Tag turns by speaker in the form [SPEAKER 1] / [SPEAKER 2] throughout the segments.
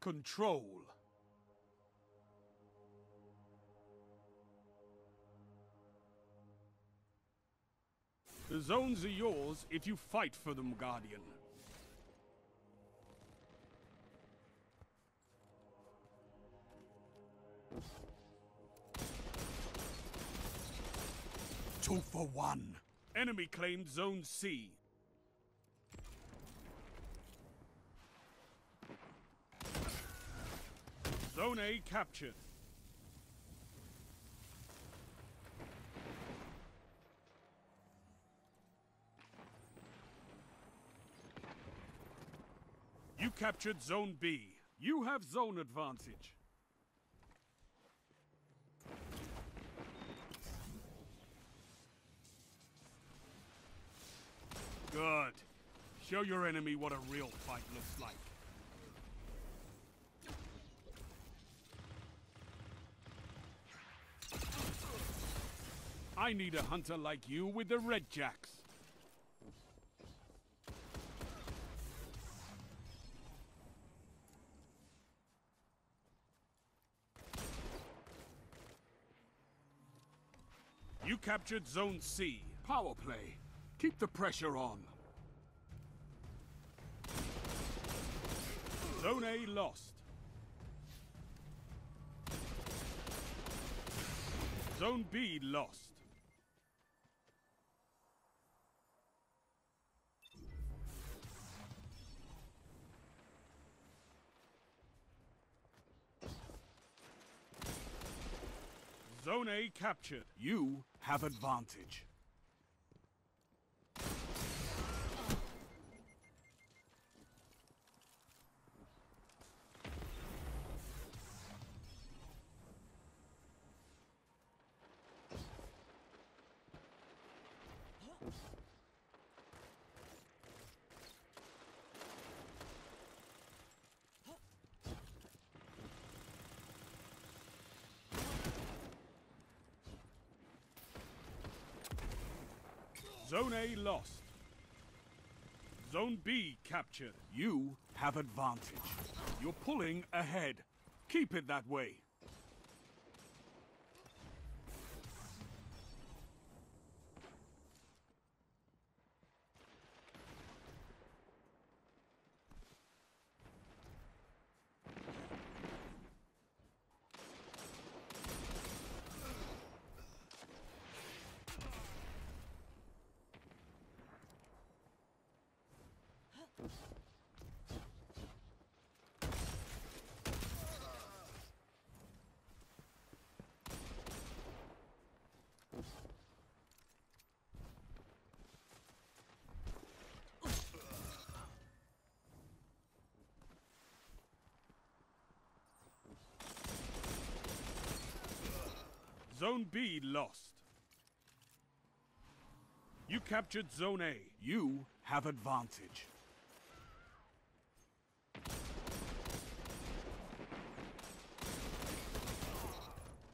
[SPEAKER 1] Control. The zones are yours if you fight for them, Guardian.
[SPEAKER 2] Two for one.
[SPEAKER 1] Enemy claimed Zone C. Zone A captured. You captured Zone B. You have zone advantage. Good. Show your enemy what a real fight looks like. I need a hunter like you with the Red Jacks. You captured Zone C. Power play. Keep the pressure on. Zone A lost. Zone B lost. Zone A captured. You have advantage. Zone A lost. Zone B captured. You have advantage. You're pulling ahead. Keep it that way. Zone B lost. You captured Zone A. You have advantage.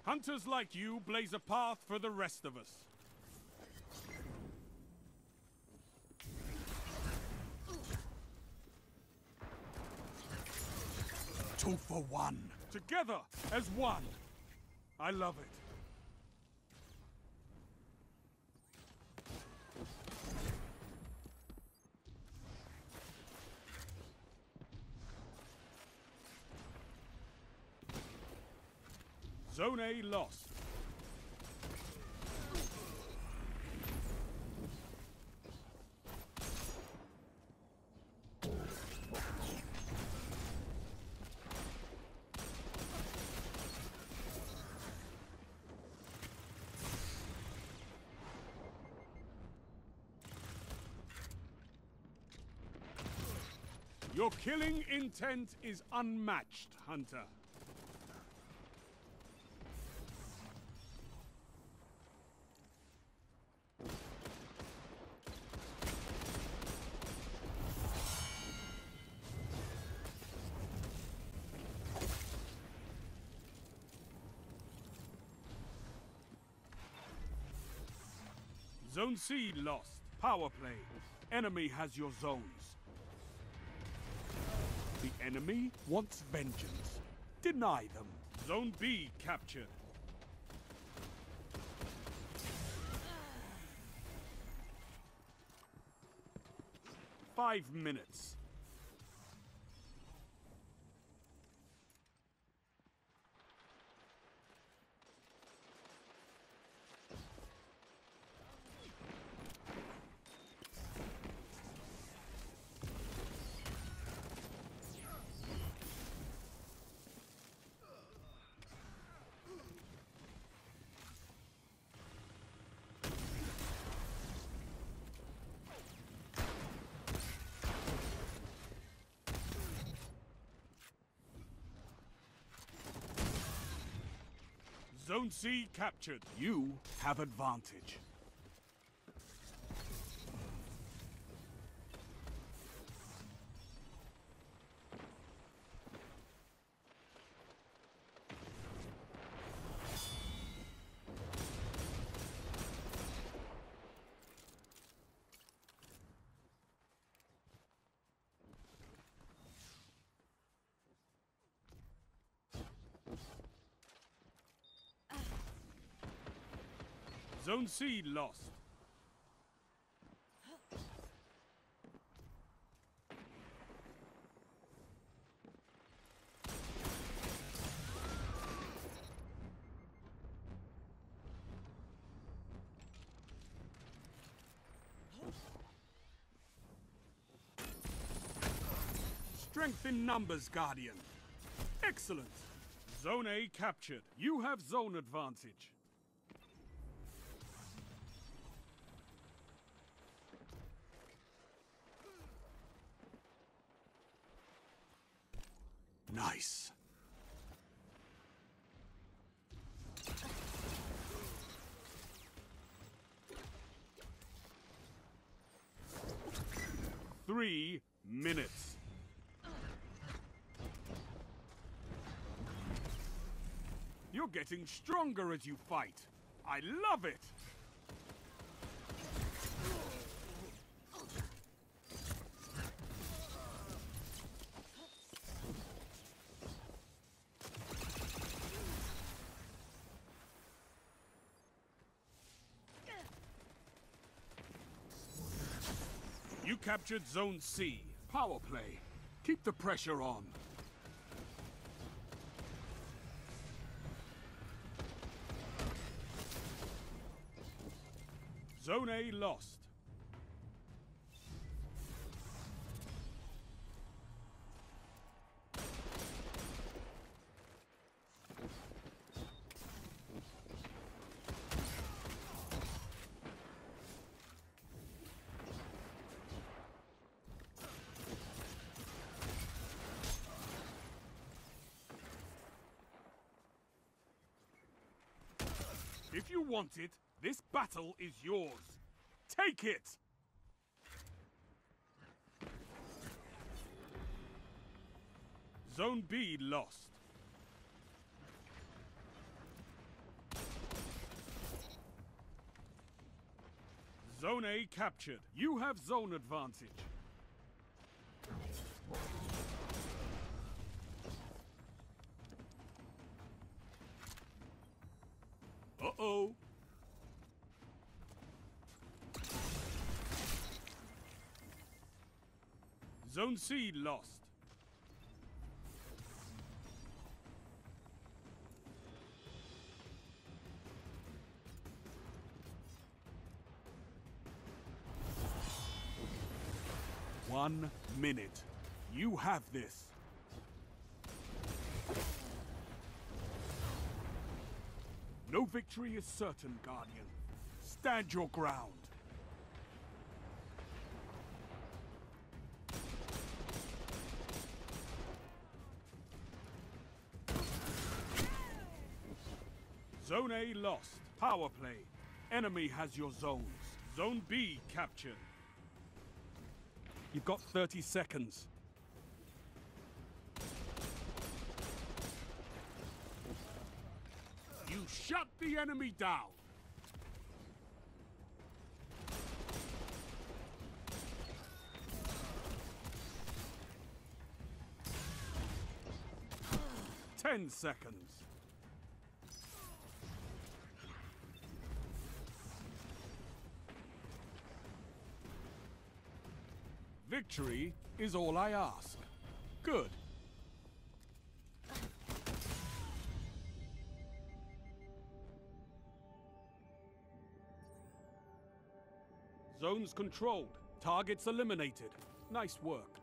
[SPEAKER 1] Hunters like you blaze a path for the rest of us.
[SPEAKER 2] Two for one.
[SPEAKER 1] Together as one. I love it. Zone A lost. Your killing intent is unmatched, Hunter. Zone C lost. Power play. Enemy has your zones. The enemy wants vengeance. Deny them. Zone B captured. Five minutes. Zone C captured. You have advantage. Zone C lost. Strength in numbers, Guardian. Excellent. Zone A captured. You have zone advantage. Nice. Three minutes. You're getting stronger as you fight. I love it. Captured Zone C. Power play. Keep the pressure on. Zone A lost. You want it, this battle is yours. Take it! Zone B lost. Zone A captured. You have zone advantage. Zone C lost. One minute. You have this. No victory is certain, Guardian. Stand your ground. Zone A lost. Power play. Enemy has your zones. Zone B captured. You've got 30 seconds. You shut the enemy down. Ten seconds. Victory is all I ask. Good. Zones controlled. Targets eliminated. Nice work.